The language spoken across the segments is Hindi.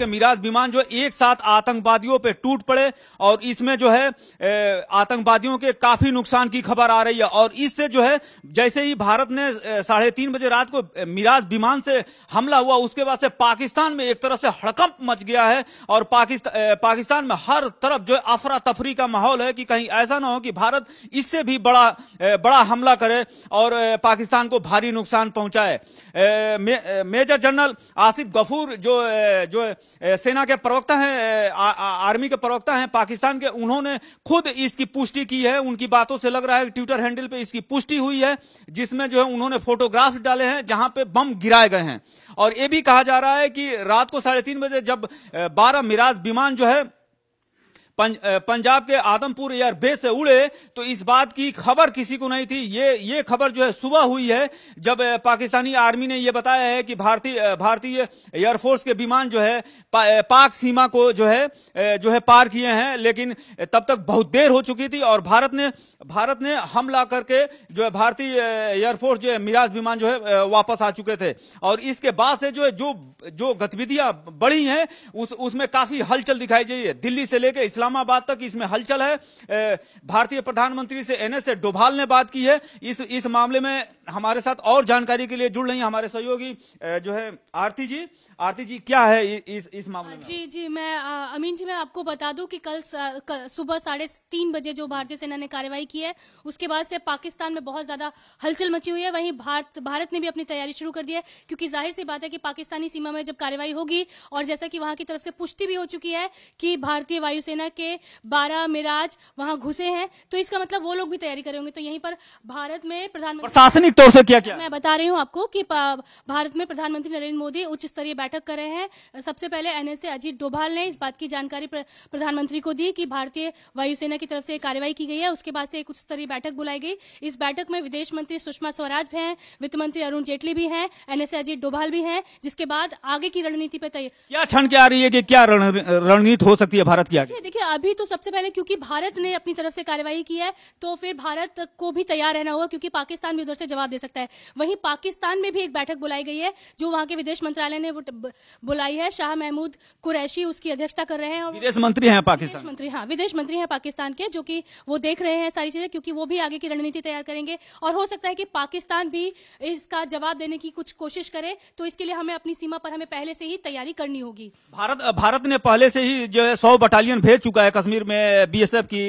के मिराज विमान जो एक साथ आतंकवादियों पे टूट पड़े और इसमें जो है आतंकवादियों के काफ़ी नुकसान की खबर आ रही है। और इससे जो है, जैसे ही भारत ने साढ़े तीन बजे रात को मिराज विमान से हमला हुआ, उसके बाद से पाकिस्तान में एक तरह से हड़कंप मच गया है और पाकिस्तान में हर तरफ़ जो अफरा तफरी का माहौल है कि कहीं ऐसा ना हो कि भारत इससे भी बड़ा बड़ा हमला करे और पाकिस्तान को भारी नुकसान पहुँचाए। मेजर जनरल आसिफ गफूर जो जो सेना के प्रवक्ता हैं आर्मी के प्रवक्ता हैं, पाकिस्तान के, उन्होंने खुद इसकी पुष्टि की है, उनकी बातों से लग रहा है, ट्विटर हैंडल पे इसकी पुष्टि हुई है, जिसमें जो है उन्होंने फोटोग्राफ डाले हैं, जहाँ पे बम गिराए गए हैं। और ये भी कहा जा रहा है कि रात को साढ़े तीन बजे जब बारह मिराज विमान जो है पंज, पंजाब के आदमपुर एयरबेस से उड़े तो इस बात की खबर किसी को नहीं थी। ये ये खबर जो है सुबह हुई है जब पाकिस्तानी आर्मी ने यह बताया है कि भारतीय भारतीय एयरफोर्स के विमान जो है पा, पाक सीमा को जो है जो है पार किए हैं लेकिन तब तक बहुत देर हो चुकी थी और भारत ने भारत ने हमला करके जो है भारतीय एयरफोर्स जो है मिराज विमान जो है वापस आ चुके थे। और इसके बाद से जो है जो जो गतिविधियाँ बढ़ी हैं उस उसमें काफ़ी हलचल दिखाई दी है। दिल्ली से लेकर इस्लामाबाद तक इसमें हलचल है। भारतीय प्रधानमंत्री से एनएस डोभाल ने बात की है। इस इस मामले में हमारे साथ और जानकारी के लिए जुड़ रही हमारे सहयोगी जो है आरती जी। आरती जी, क्या है इस इस मामले में? जी जी, मैं अमीन जी, मैं आपको बता दूँ कि कल स- सुबह साढ़े तीन बजे जो भारतीय सेना ने कार्रवाई की है, उसके बाद से पाकिस्तान में बहुत ज़्यादा हलचल मची हुई है। वहीं भारत भारत ने भी अपनी तैयारी शुरू कर दी है, क्योंकि ज़ाहिर सी बात है कि पाकिस्तानी सीमा में जब कार्रवाई होगी, और जैसा कि वहाँ की तरफ़ से पुष्टि भी हो चुकी है कि भारतीय वायुसेना के बारह मिराज वहाँ घुसे हैं। तो इसका मतलब वो लोग भी तैयारी करेंगे तो यहीं पर भारत में प्रधानमंत्री प्रशासनिक तौर से क्या क्या? मैं बता रही हूँ आपको कि भारत में प्रधानमंत्री नरेंद्र मोदी उच्च स्तरीय बैठक कर रहे हैं। सबसे पहले एनएसए अजीत डोभाल ने इस बात की जानकारी प्रधानमंत्री को दी कि भारतीय वायुसेना की तरफ़ से कार्रवाई की गई है। उसके बाद से एक उच्च स्तरीय बैठक बुलाई गई। इस बैठक में विदेश मंत्री सुषमा स्वराज भी हैं वित्त मंत्री अरुण जेटली भी हैं एनएसए अजीत डोभाल भी हैं जिसके बाद आगे की रणनीति पर तय क्या क्षण क्या आ रही है कि क्या रणनीति हो सकती है भारत की आगे? देखिए देखिए अभी तो सबसे पहले क्योंकि भारत ने अपनी तरफ़ से कार्रवाई की है तो फिर भारत को भी तैयार रहना होगा क्योंकि पाकिस्तान भी उधर से जवाब दे सकता है। वहीं पाकिस्तान में भी एक बैठक बुलाई गई है जो वहाँ के विदेश मंत्रालय ने बुलाई है। शाह महमूद कुरैशी उसकी अध्यक्षता कर रहे हैं और विदेश मंत्री हैं पाकिस्तान। विदेश मंत्री हाँ विदेश मंत्री हैं पाकिस्तान के जो कि वो देख रहे हैं सारी चीज़ें क्योंकि वो भी आगे की रणनीति तैयार करेंगे। और हो सकता है कि पाकिस्तान भी इसका जवाब देने की कुछ कोशिश करे तो इसके लिए हमें अपनी सीमा पर हमें पहले से ही तैयारी करनी होगी। भारत भारत ने पहले से ही जो है सौ बटालियन भेज चुका है कश्मीर में बीएसएफ की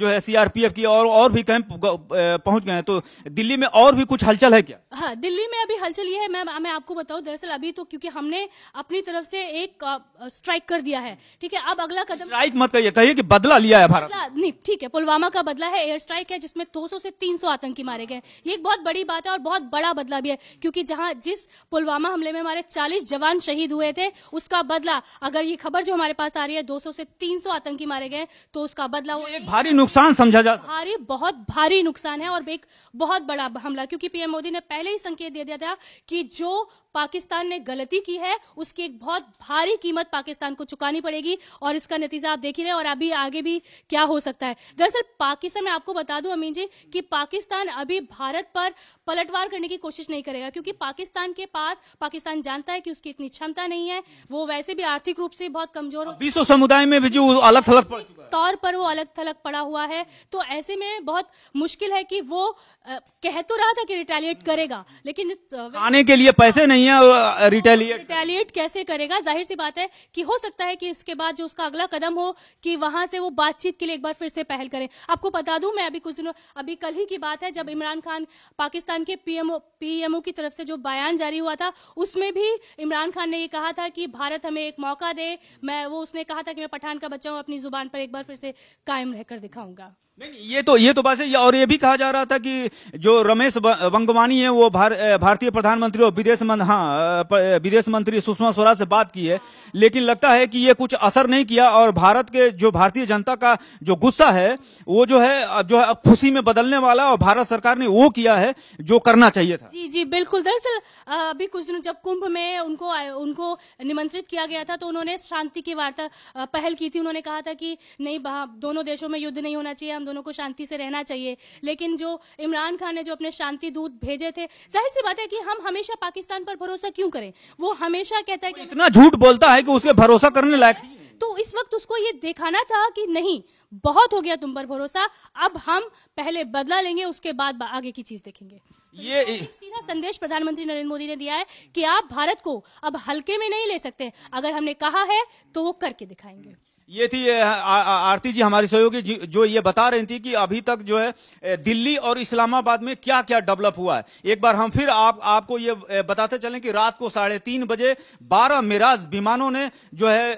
जो है सीआरपीएफ की और और भी कैंप पहुँच गए हैं। तो दिल्ली में और भी कुछ हलचल है क्या? हाँ दिल्ली में अभी हलचल ये है मैं मैं आपको बताऊँ दरअसल अभी तो क्योंकि हमने अपनी तरफ़ से एक स्ट्राइक कर दिया है ठीक है? अब अगला कदम स्ट्राइक मत कहिए कहिए कि बदला लिया है भारत। नहीं ठीक है पुलवामा का बदला है एयर स्ट्राइक है जिसमें 200 से 300 आतंकी मारे गए ये एक बहुत बड़ी बात है और बहुत बड़ा बदला भी है क्योंकि जहाँ जिस पुलवामा हमले में हमारे 40 जवान शहीद हुए थे उसका बदला अगर ये खबर जो हमारे पास आ रही है 200 से 300 आतंकी मारे गए तो उसका बदला वो एक भारी नुकसान समझा जा भारी बहुत भारी नुकसान है और एक बहुत बड़ा हमला क्योंकि पीएम मोदी ने पहले ही संकेत दे दिया था कि जो पाकिस्तान ने गलती की है उसकी एक बहुत भारी कीमत पाकिस्तान को चुकानी पड़ेगी और इसका नतीजा आप देख ही रहे हैं और अभी आगे भी क्या हो सकता है। दरअसल पाकिस्तान मैं आपको बता दूँ अमीन जी कि पाकिस्तान अभी भारत पर पलटवार करने की कोशिश नहीं करेगा क्योंकि पाकिस्तान के पास पाकिस्तान जानता है कि उसकी इतनी क्षमता नहीं है वो वैसे भी आर्थिक रूप से बहुत कमज़ोर हो विश्व समुदाय में भी जो अलग थलग पड़ चुका है। तौर पर वो अलग थलग पड़ा हुआ है। तो ऐसे में बहुत मुश्किल है कि वो कह तो रहा था कि रिटेलिएट करेगा लेकिन आने के लिए पैसे नहीं है रिटेलिएट रिटेलिएट कैसे करेगा? ज़ाहिर सी बात है कि हो सकता है कि इसके बाद जो उसका अगला कदम हो कि वहाँ से वो बातचीत के लिए एक बार फिर से पहल करे। आपको बता दूँ मैं अभी कुछ दिनों अभी कल ही की बात है जब इमरान खान पाकिस्तान के पीएमओ पीएमओ की तरफ़ से जो बयान जारी हुआ था उसमें भी इमरान खान ने ये कहा था कि भारत हमें एक मौका दे। मैं वो उसने कहा था कि मैं पठान का बच्चा हूँ अपनी ज़ुबान पर एक बार फिर से कायम रहकर दिखाऊँगा। नहीं ये तो ये तो बात है। और ये भी कहा जा रहा था कि जो रमेश वंगवानी है वो भार, भारतीय प्रधानमंत्री और विदेश मंत्री हाँ विदेश मंत्री सुषमा स्वराज से बात की है। लेकिन लगता है कि ये कुछ असर नहीं किया और भारत के जो भारतीय जनता का जो गुस्सा है वो जो है जो है खुशी में बदलने वाला और भारत सरकार ने वो किया है जो करना चाहिए था। जी जी बिल्कुल। दरअसल अभी कुछ दिनों जब कुंभ में उनको उनको निमंत्रित किया गया था तो उन्होंने शांति की वार्ता पहल की थी। उन्होंने कहा था कि नहीं दोनों देशों में युद्ध नहीं होना चाहिए। हम दोनों को शांति से रहना चाहिए। लेकिन जो इमरान खान ने जो अपने शांति दूत भेजे थे ज़ाहिर सी बात है कि हम हमेशा पाकिस्तान पर भरोसा क्यों करें? वो हमेशा कहता है कि इतना झूठ बोलता है कि उसके भरोसा करने लायक तो इस वक्त उसको ये दिखाना था कि नहीं बहुत हो गया तुम पर भरोसा अब हम पहले बदला लेंगे उसके बाद आगे की चीज़ देखेंगे। ये एक सीधा संदेश प्रधानमंत्री नरेंद्र मोदी ने दिया है कि आप भारत को अब हल्के में नहीं ले सकते। अगर हमने कहा है तो वो करके दिखाएँगे। ये थी आरती जी हमारी सहयोगी जो ये बता रही थी कि अभी तक जो है दिल्ली और इस्लामाबाद में क्या क्या डेवलप हुआ है। एक बार हम फिर आप आपको ये बताते चलें कि रात को साढ़े तीन बजे बारह मिराज विमानों ने जो है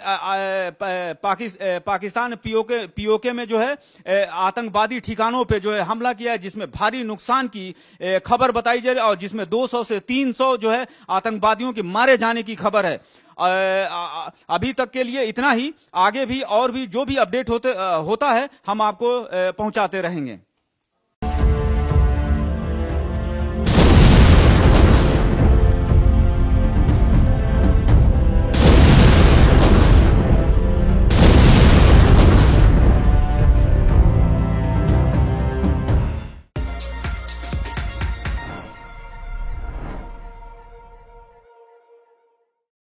पाकिस, पाकिस्तान पीओके पीओके में जो है आतंकवादी ठिकानों पे जो है हमला किया है जिसमें भारी नुकसान की खबर बताई जा रही और जिसमें 200 से 300 जो है आतंकवादियों के मारे जाने की खबर है। अभी तक के लिए इतना ही। आगे भी और भी जो भी अपडेट होते होता है, हम आपको पहुंचाते रहेंगे।